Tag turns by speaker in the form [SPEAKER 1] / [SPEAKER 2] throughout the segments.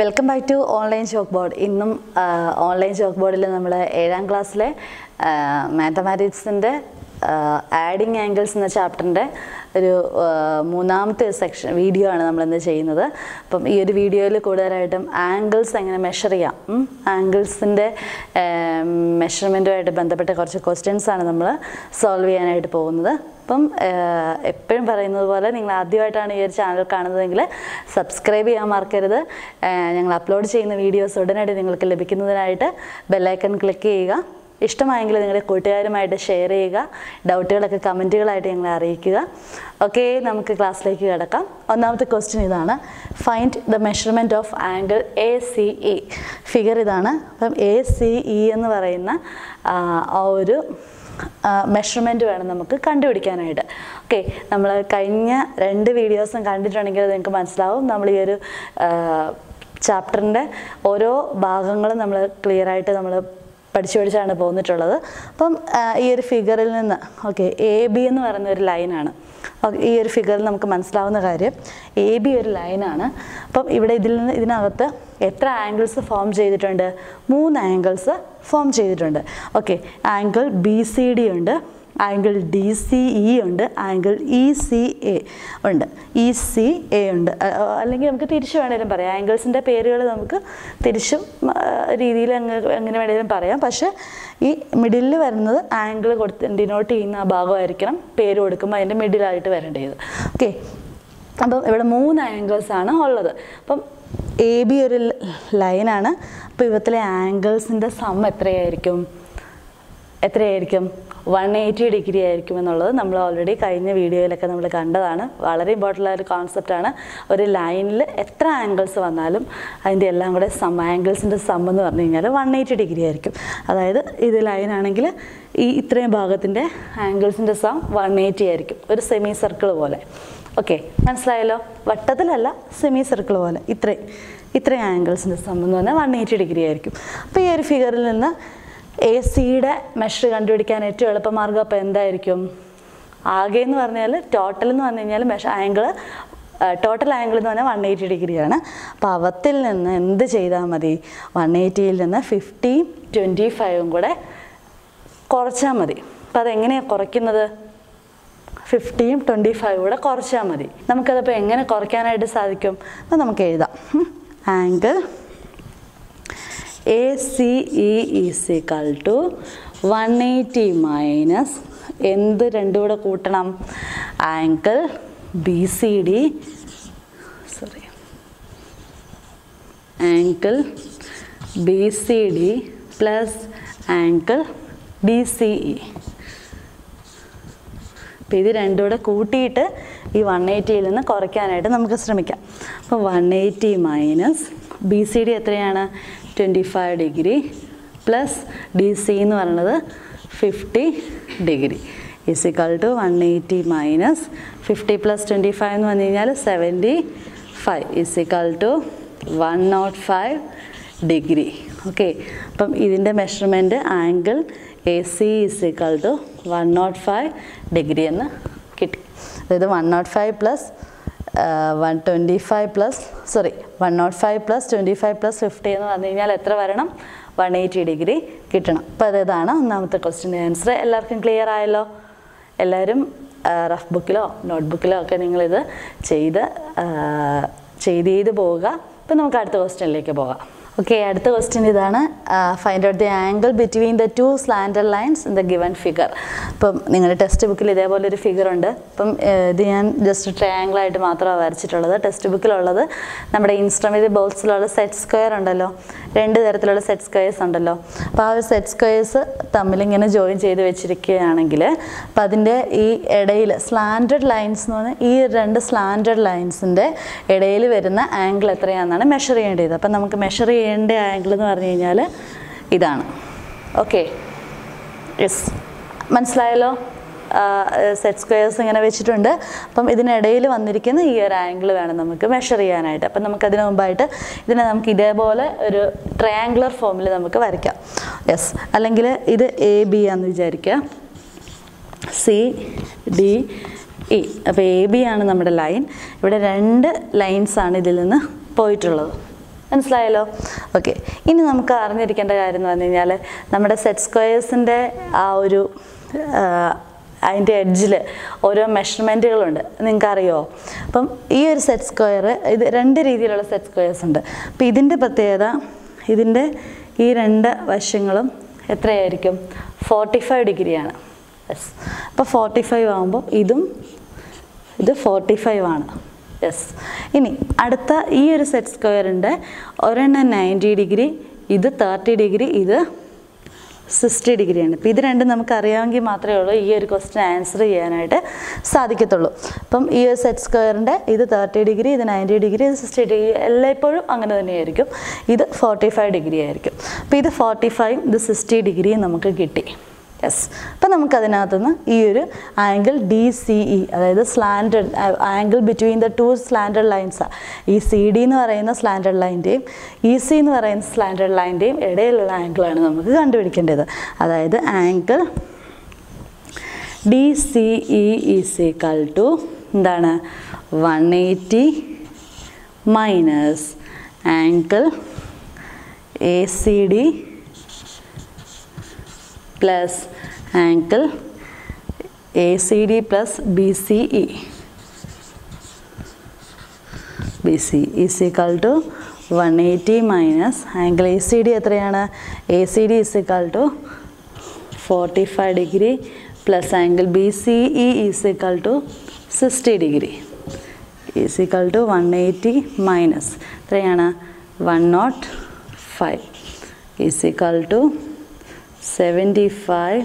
[SPEAKER 1] Welcome back to online chalk board ഇന്നും online chalk ബോർഡിൽ നമ്മൾ ഏഴാം ക്ലാസ്സിലെ മാത്തമാറ്റിക്സിന്റെ ആഡിങ് ആംഗിൾസ് എന്ന ചാപ്റ്ററിന്റെ ഒരു മൂന്നാമത്തെ സെക്ഷൻ വീഡിയോ ആണ് നമ്മളിന്ന് ചെയ്യുന്നത്. അപ്പം ഈ ഒരു വീഡിയോയിൽ കൂടുതലായിട്ടും ആംഗിൾസ് എങ്ങനെ മെഷർ ചെയ്യാം? ആംഗിൾസിന്റെ മെഷർമെന്റുമായിട്ട് ബന്ധപ്പെട്ട കുറച്ച് ക്വസ്റ്റ്യൻസ് ആണ് നമ്മൾ സോൾവ് ചെയ്യാനായിട്ട് പോകുന്നത്. അപ്പം എപ്പോഴും പറയുന്നത് പോലെ നിങ്ങൾ ആദ്യമായിട്ടാണ് ഈ ഒരു ചാനൽ കാണുന്നതെങ്കിൽ സബ്സ്ക്രൈബ് ചെയ്യാൻ മറക്കരുത്. ഞങ്ങൾ അപ്ലോഡ് ചെയ്യുന്ന വീഡിയോസ് ഉടനടി നിങ്ങൾക്ക് ലഭിക്കുന്നതിനായിട്ട് ബെല്ലൈക്കൺ ക്ലിക്ക് ചെയ്യുക. ഇഷ്ടമായെങ്കിൽ നിങ്ങളുടെ കൂട്ടുകാരുമായിട്ട് ഷെയർ ചെയ്യുക. ഡൗട്ടുകളൊക്കെ കമന്റുകളായിട്ട് ഞങ്ങളെ അറിയിക്കുക. ഓക്കെ നമുക്ക് ക്ലാസ്സിലേക്ക് കിടക്കാം. ഒന്നാമത്തെ ക്വസ്റ്റ്യൻ ഇതാണ്. Find the measurement of angle A C E figure ഇതാണ്. അപ്പം എ സി ഇ എന്ന് പറയുന്ന ആ ഒരു മെഷർമെന്റ് വേണം നമുക്ക് കണ്ടുപിടിക്കാനായിട്ട്. ഓക്കെ നമ്മൾ കഴിഞ്ഞ രണ്ട് വീഡിയോസും കണ്ടിട്ടുണ്ടെങ്കിൽ അത് നിങ്ങൾക്ക് മനസ്സിലാവും. നമ്മൾ ഈ ഒരു ചാപ്റ്ററിന്റെ ഓരോ ഭാഗങ്ങളും നമ്മൾ ക്ലിയർ ആയിട്ട് നമ്മൾ പഠിച്ചു പഠിച്ചാണ് പോന്നിട്ടുള്ളത്. അപ്പം ഈ ഒരു ഫിഗറിൽ നിന്ന് ഓക്കെ എ ബി എന്ന് പറയുന്ന ഒരു ലൈനാണ് ഈ ഒരു ഫിഗറിൽ നമുക്ക് മനസ്സിലാവുന്ന കാര്യം എ ബി ഒരു ലൈനാണ് അപ്പം ഇവിടെ ഇതിൽ നിന്ന് ഇതിനകത്ത് എത്ര ആംഗിൾസ് ഫോം ചെയ്തിട്ടുണ്ട്? മൂന്ന് ആംഗിൾസ് ഫോം ചെയ്തിട്ടുണ്ട്. Okay angle B C D ഉണ്ട്. ആംഗിൾ ഡി സി ഇ ഉണ്ട് ആംഗിൾ ഇ സി എ ഉണ്ട്. ഇ സി എ ഉണ്ട്. അല്ലെങ്കിൽ നമുക്ക് തിരിച്ചു വേണേലും പറയാം. ആംഗിൾസിന്റെ പേരുകൾ നമുക്ക് തിരിച്ചും രീതിയിൽ അങ്ങ് എങ്ങനെ വേണേലും പറയാം. പക്ഷേ ഈ മിഡിലിൽ വരുന്നത് ആംഗിൾ കൊടുത്ത് ഡിനോട്ട് ചെയ്യുന്ന ആ ഭാഗമായിരിക്കണം പേര് കൊടുക്കുമ്പോൾ അതിന്റെ മിഡിലായിട്ട് വരേണ്ടത്. ഓക്കെ. അപ്പം ഇവിടെ മൂന്ന് ആംഗിൾസ് ആണ് ഉള്ളത്. അപ്പം എ ബി ഒരു ലൈനാണ്. അപ്പോൾ ഇവത്തിലെ ആംഗിൾസിന്റെ സം എത്രയായിരിക്കും? എത്രയായിരിക്കും? വൺ എയ്റ്റി ഡിഗ്രി ആയിരിക്കും എന്നുള്ളത് നമ്മൾ ഓൾറെഡി കഴിഞ്ഞ വീഡിയോയിലൊക്കെ നമ്മൾ കണ്ടതാണ്. വളരെ ഇമ്പോർട്ടന്റ് ആയ ഒരു കോൺസെപ്റ്റാണ് ഒരു ലൈനിൽ എത്ര ആംഗിൾസ് വന്നാലും അതിന്റെ എല്ലാം കൂടെ സം ആംഗിൾസിന്റെ സം എന്ന് പറഞ്ഞു കഴിഞ്ഞാൽ വൺ എയ്റ്റി ഡിഗ്രി ആയിരിക്കും. അതായത് ഇത് ലൈനാണെങ്കിൽ ഈ ഇത്രയും ഭാഗത്തിന്റെ ആംഗിൾസിന്റെ സം വൺ എയ്റ്റി ആയിരിക്കും. ഒരു സെമി സർക്കിൾ പോലെ. ഓക്കെ മനസ്സിലായല്ലോ? വട്ടത്തിലല്ല സെമി സർക്കിൾ പോലെ. ഇത്രയും ഇത്രയും ആംഗിൾസിന്റെ സം എന്ന് പറഞ്ഞാൽ വൺ എയ്റ്റി ഡിഗ്രി ആയിരിക്കും. അപ്പോൾ ഈ ഒരു ഫിഗറിൽ നിന്ന് എ സിയുടെ മെഷർ കണ്ടുപിടിക്കാൻ ഏറ്റവും എളുപ്പമാർഗം അപ്പോൾ എന്തായിരിക്കും? ആകെ എന്ന് പറഞ്ഞാൽ ടോട്ടൽ എന്ന് പറഞ്ഞു കഴിഞ്ഞാൽ മെഷർ ആംഗിൾ ടോട്ടൽ ആംഗിൾ എന്ന് പറഞ്ഞാൽ വൺ എയ്റ്റി ഡിഗ്രിയാണ് അപ്പോൾ അവത്തിൽ നിന്ന് എന്ത് ചെയ്താൽ മതി? വൺ എയ്റ്റിയിൽ നിന്ന് ഫിഫ്റ്റിയും ട്വന്റി ഫൈവും കൂടെ കുറച്ചാൽ മതി. അപ്പോൾ അതെങ്ങനെയാണ് കുറയ്ക്കുന്നത്? ഫിഫ്റ്റിയും ട്വന്റി ഫൈവ് കൂടെ കുറച്ചാൽ മതി. നമുക്കതിപ്പോൾ എങ്ങനെ കുറയ്ക്കാനായിട്ട് സാധിക്കും? അപ്പോൾ നമുക്ക് എഴുതാം. Angle A C E is equal to one eighty minus എന്ത് രണ്ടും കൂടെ കൂട്ടണം? Angle B C D sorry angle B C D plus angle B C E അപ്പോൾ ഇത് രണ്ടും കൂടെ കൂട്ടിയിട്ട് ഈ വൺ എയ്റ്റിയിൽ നിന്ന് കുറയ്ക്കാനായിട്ട് നമുക്ക് ശ്രമിക്കാം. അപ്പോൾ one eighty minus B C D എത്രയാണ്? Twenty five degree plus D C എന്ന് പറയുന്നത് fifty degree is equal to one eighty minus fifty plus twenty five എന്ന് പറഞ്ഞു കഴിഞ്ഞാൽ seventy five is equal to one nought five degree okay അപ്പം ഇതിന്റെ measurement angle A C is equal to one nought five degree എന്ന് കിട്ടി. അതായത് one nought five plus one twenty five plus sorry one nought five plus twenty five plus fifty എന്ന് പറഞ്ഞു കഴിഞ്ഞാൽ എത്ര വരണം? വൺ എയ്റ്റി ഡിഗ്രി കിട്ടണം. അപ്പോൾ അതേതാണ് ഒന്നാമത്തെ ക്വസ്റ്റിന്റെ ആൻസർ എല്ലാവർക്കും ക്ലിയർ ആയല്ലോ? എല്ലാവരും റഫ് ബുക്കിലോ നോട്ട് ബുക്കിലോ ഒക്കെ നിങ്ങളിത് ചെയ്ത് ചെയ്ത് ചെയ്ത് പോവുക. ഇപ്പം നമുക്ക് അടുത്ത ക്വസ്റ്റ്യനിലേക്ക് പോകാം. ഓക്കെ അടുത്ത ക്വസ്റ്റ്യൻ ഇതാണ്. Find out the angle between the two slanted lines in the given figure അപ്പം നിങ്ങളുടെ ടെക്സ്റ്റ് ബുക്കിൽ ഇതേപോലെ ഒരു ഫിഗർ ഉണ്ട്. അപ്പം ഇത് ഞാൻ ജസ്റ്റ് ട്രയാങ്കിൾ ആയിട്ട് മാത്രമാണ് വരച്ചിട്ടുള്ളത്. ടെക്സ്റ്റ് ബുക്കിലുള്ളത് നമ്മുടെ ഇൻസ്ട്രുമെന്റ് ബോക്സിലുള്ള സെറ്റ് സ്ക്വയർ ഉണ്ടല്ലോ. രണ്ട് തരത്തിലുള്ള സെറ്റ് സ്ക്വയേഴ്സ് ഉണ്ടല്ലോ. അപ്പോൾ ആ ഒരു സെറ്റ് സ്ക്വയേഴ്സ് തമ്മിലിങ്ങനെ ജോയിൻ ചെയ്ത് വെച്ചിരിക്കുകയാണെങ്കിൽ അപ്പം അതിന്റെ ഈ ഇടയിൽ സ്ലാൻഡഡ് ലൈൻസ് എന്ന് പറഞ്ഞാൽ ഈ രണ്ട് സ്ലാൻഡഡ് ലൈൻസിന്റെ ഇടയിൽ വരുന്ന ആംഗിൾ എത്രയാണെന്നാണ് മെഷർ ചെയ്യേണ്ടത്. അപ്പം നമുക്ക് മെഷർ ചെയ്യേണ്ട ആംഗിൾ എന്ന് പറഞ്ഞു കഴിഞ്ഞാൽ ഇതാണ്. ഓക്കെ യെസ് മനസ്സിലായല്ലോ? സെറ്റ് സ്ക്വയേഴ്സ് ഇങ്ങനെ വെച്ചിട്ടുണ്ട്. അപ്പം ഇതിനിടയിൽ വന്നിരിക്കുന്ന ഈ ഒരു ആംഗിൾ വേണം നമുക്ക് മെഷർ ചെയ്യാനായിട്ട്. അപ്പം അതിന് മുമ്പായിട്ട് ഇതിനെ നമുക്ക് ഇതേപോലെ ഒരു ട്രയാങ്കുലർ ഫോമിൽ നമുക്ക് വരയ്ക്കാം. യെസ് അല്ലെങ്കിൽ ഇത് എ ബി ആണെന്ന് വിചാരിക്കുക. സി ഡി ഇ അപ്പോൾ എ ബി ആണ് നമ്മുടെ ലൈൻ ഇവിടെ രണ്ട് ലൈൻസ് ആണ് ഇതിൽ നിന്ന് പോയിട്ടുള്ളത്. മനസ്സിലായല്ലോ? ഓക്കെ ഇനി നമുക്ക് അറിഞ്ഞിരിക്കേണ്ട കാര്യം എന്ന് പറഞ്ഞു കഴിഞ്ഞാൽ നമ്മുടെ സെറ്റ് സ്ക്വയേഴ്സിന്റെ ആ ഒരു അതിന്റെ എഡ്ജിൽ ഓരോ മെഷർമെന്റുകളുണ്ട് നിങ്ങൾക്കറിയോ? അപ്പം ഈ ഒരു സെറ്റ് സ്ക്വയർ ഇത് രണ്ട് രീതിയിലുള്ള സെറ്റ് സ്ക്വയേഴ്സ് ഉണ്ട്. അപ്പോൾ ഇതിന്റെ പ്രത്യേകത ഇതിന്റെ ഈ രണ്ട് വശങ്ങളും എത്രയായിരിക്കും? ഫോർട്ടി ഫൈവ് ഡിഗ്രിയാണ്. യെസ് അപ്പോൾ ഫോർട്ടി ഫൈവ് ആകുമ്പോൾ ഇതും ഇത് ഫോർട്ടി ഫൈവ് ആണ്. യെസ് ഇനി അടുത്ത ഈ ഒരു സെറ്റ് സ്ക്വയറിന്റെ ഒരെണ്ണം നയന്റി ഡിഗ്രി ഇത് തേർട്ടി ഡിഗ്രി ഇത് സിക്സ്റ്റി ഡിഗ്രിയാണ്. അപ്പോൾ ഇത് രണ്ടും നമുക്ക് അറിയാമെങ്കിൽ മാത്രമേ ഉള്ളൂ ഈ ഒരു ക്വസ്റ്റ്യൻ ആൻസർ ചെയ്യാനായിട്ട് സാധിക്കത്തുള്ളൂ. അപ്പം ഈ ഒരു സെറ്റ് സ്ക്വയറിന്റെ ഇത് തേർട്ടി ഡിഗ്രി ഇത് നയന്റി ഡിഗ്രി ഇത് സിക്സ്റ്റി ഡിഗ്രി എല്ലായ്പ്പോഴും അങ്ങനെ തന്നെയായിരിക്കും. ഇത് ഫോർട്ടി ഫൈവ് ഡിഗ്രി ആയിരിക്കും. അപ്പോൾ ഇത് ഫോർട്ടി ഫൈവ് ഇത് സിക്സ്റ്റി ഡിഗ്രിയും നമുക്ക് കിട്ടി. യെസ് അപ്പം നമുക്കതിനകത്തുനിന്ന് ഈ ഒരു ആംഗിൾ ഡി സി ഇ അതായത് slanted angle between the two slanted ലൈൻസാണ് ഈ സി ഡി എന്ന് പറയുന്ന സ്ലാൻഡഡ് ലൈന്റെയും ഇ സി എന്ന് പറയുന്ന സ്ലാൻഡഡ് ലൈന്റെയും ഇടയിലുള്ള ആംഗിളാണ് നമുക്ക് കണ്ടുപിടിക്കേണ്ടത്. അതായത് angle D C E is equal to എന്താണ്? One eighty minus angle A C D plus angle A C D plus B C E B C is to one eighty minus angle A C D എത്രയാണ്? A C D is to forty five degree plus angle B C E is to sixty degree to one eighty minus എത്രയാണ്? One nought five is equal to seventy five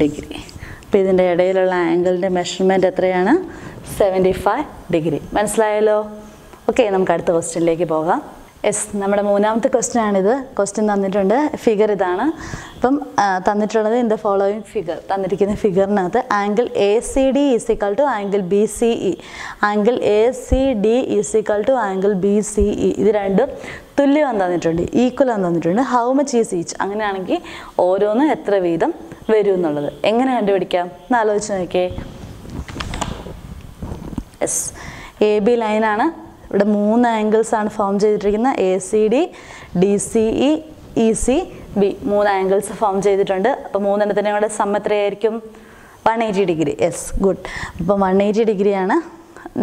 [SPEAKER 1] degree അപ്പോൾ ഇതിന്റെ ഇടയിലുള്ള ആംഗിളിന്റെ measurement എത്രയാണ്? Seventy five degree മനസ്സിലായല്ലോ? Okay നമുക്ക് അടുത്ത ക്വസ്റ്റ്യനിലേക്ക് പോകാം. യെസ് നമ്മുടെ മൂന്നാമത്തെ ക്വസ്റ്റ്യൻ ആണിത്. ക്വസ്റ്റ്യൻ തന്നിട്ടുണ്ട്. ഫിഗർ ഇതാണ്. അപ്പം തന്നിട്ടുള്ളത് ഇൻ ദ ഫോളോയിങ് ഫിഗർ തന്നിരിക്കുന്ന ഫിഗറിനകത്ത് angle A C D is equal to angle B C E angle A C D is equal to angle B C E ഇത് രണ്ടും തുല്യം തന്നിട്ടുണ്ട് ഈക്വൽ തന്നിട്ടുണ്ട്. ഹൗ മച്ച് ഈസ് ഈച്ച് അങ്ങനെയാണെങ്കിൽ ഓരോന്ന് എത്ര വീതം വരും എന്നുള്ളത്. എങ്ങനെ കണ്ടുപിടിക്കാം? എന്ന് ആലോചിച്ച് നോക്കിയേ. എസ് എ ബി ലൈനാണ് ഇവിടെ മൂന്ന് ആംഗിൾസ് ആണ് form ചെയ്തിട്ടിരിക്കുന്നത് A C D D C E E C B മൂന്ന് ആംഗിൾസ് ഫോം ചെയ്തിട്ടുണ്ട്. അപ്പോൾ മൂന്നെണ്ണത്തിന്റെ കൂടെ സം എത്രയായിരിക്കും? One eighty degree yes good അപ്പം വൺ എയ്റ്റി ഡിഗ്രിയാണ്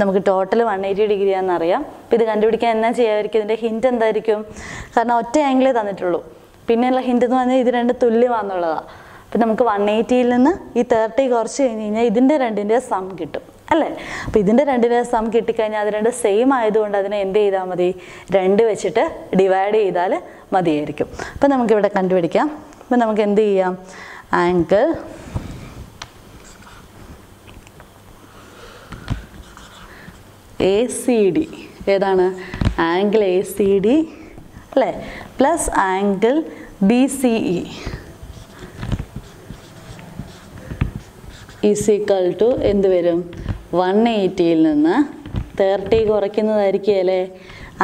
[SPEAKER 1] നമുക്ക് ടോട്ടൽ വൺ എയ്റ്റി ഡിഗ്രി ആണെന്നറിയാം അപ്പോൾ ഇത് കണ്ടുപിടിക്കാൻ എന്നാ ചെയ്യാമായിരിക്കും ഇതിന്റെ ഹിന്റ് എന്തായിരിക്കും? കാരണം ഒറ്റ ആംഗിളേ തന്നിട്ടുള്ളൂ. പിന്നെയുള്ള ഹിന്റ് എന്ന് പറഞ്ഞാൽ ഇത് രണ്ട് തുല്യമാണെന്നുള്ളതാണ് അപ്പം നമുക്ക് വൺ എയ്റ്റിയിൽ നിന്ന് ഈ തേർട്ടി കുറച്ച് കഴിഞ്ഞ് കഴിഞ്ഞാൽ ഇതിന്റെ രണ്ടിന്റെ സം കിട്ടും. അല്ലേ? അപ്പോൾ ഇതിന്റെ രണ്ടിന്റെ സം കിട്ടിക്കഴിഞ്ഞാൽ അത് രണ്ട് സെയിം ആയതുകൊണ്ട് അതിനെ എന്ത് ചെയ്താൽ മതി? രണ്ട് വെച്ചിട്ട് ഡിവൈഡ് ചെയ്താൽ മതിയായിരിക്കും. അപ്പം നമുക്കിവിടെ കണ്ടുപിടിക്കാം. അപ്പം നമുക്ക് എന്ത് ചെയ്യാം? ആംഗിൾ എ സി ഡി ഏതാണ്? ആംഗിൾ എ സി ഡി അല്ലേ? Plus angle B C E is equal to എന്ത് വരും? വൺ എയ്റ്റിയിൽ നിന്ന് തേർട്ടി കുറയ്ക്കുന്നതായിരിക്കും അല്ലേ?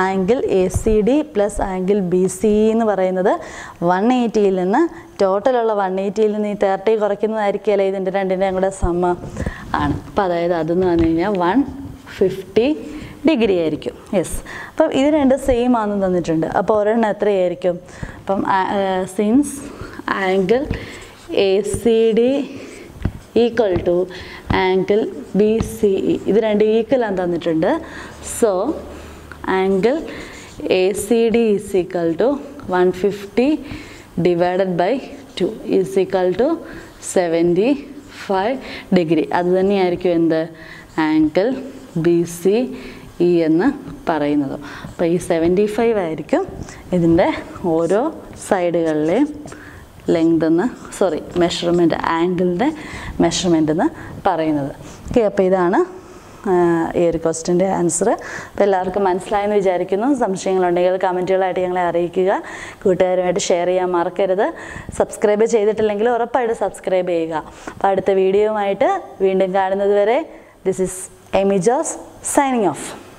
[SPEAKER 1] Angle A C D plus angle B C എന്ന് പറയുന്നത് വൺ എയ്റ്റിയിൽ നിന്ന് ടോട്ടലുള്ള വൺ എയ്റ്റിയിൽ നിന്ന് ഈ തേർട്ടി കുറയ്ക്കുന്നതായിരിക്കും അല്ലേ? ഇതിന്റെ രണ്ടിന്റെയും കൂടെ സമ്മ ആണ്. അപ്പോൾ അതായത് അതെന്ന് പറഞ്ഞു കഴിഞ്ഞാൽ വൺ ഫിഫ്റ്റി ഡിഗ്രി ആയിരിക്കും. യെസ് അപ്പം ഇത് രണ്ട് സെയിം ആണെന്ന് തന്നിട്ടുണ്ട്. അപ്പോൾ ഒരെണ്ണം എത്രയായിരിക്കും? അപ്പം since angle A C D equal to angle B C E ഇത് രണ്ട് ഈക്വൽ ആണ് തന്നിട്ടുണ്ട്. So angle A C D is equal to one fifty divided by two is equal to seventy five degree അത് തന്നെയായിരിക്കും എന്ത്? Angle B C E എന്ന് പറയുന്നത്. അപ്പോൾ ഈ സെവന്റി ഫൈവ് ആയിരിക്കും ഇതിന്റെ ഓരോ സൈഡുകളിലെയും ലെങ്ത് എന്ന് സോറി മെഷർമെന്റ് ആംഗിളിന്റെ മെഷർമെന്റ് എന്ന് പറയുന്നത്. ഓക്കെ അപ്പോൾ ഇതാണ് ഈ ഒരു ക്വസ്റ്റിന്റെ ആൻസർ അപ്പോൾ എല്ലാവർക്കും മനസ്സിലായെന്ന് വിചാരിക്കുന്നു. സംശയങ്ങളുണ്ടെങ്കിൽ കമന്റുകളായിട്ട് ഞങ്ങളെ അറിയിക്കുക. കൂട്ടുകാരുമായിട്ട് ഷെയർ ചെയ്യാൻ മറക്കരുത്. സബ്സ്ക്രൈബ് ചെയ്തിട്ടില്ലെങ്കിൽ ഉറപ്പായിട്ട് സബ്സ്ക്രൈബ് ചെയ്യുക. അപ്പോൾ അടുത്ത വീഡിയോയുമായിട്ട് വീണ്ടും കാണുന്നത് വരെ This is Amy Joss signing off.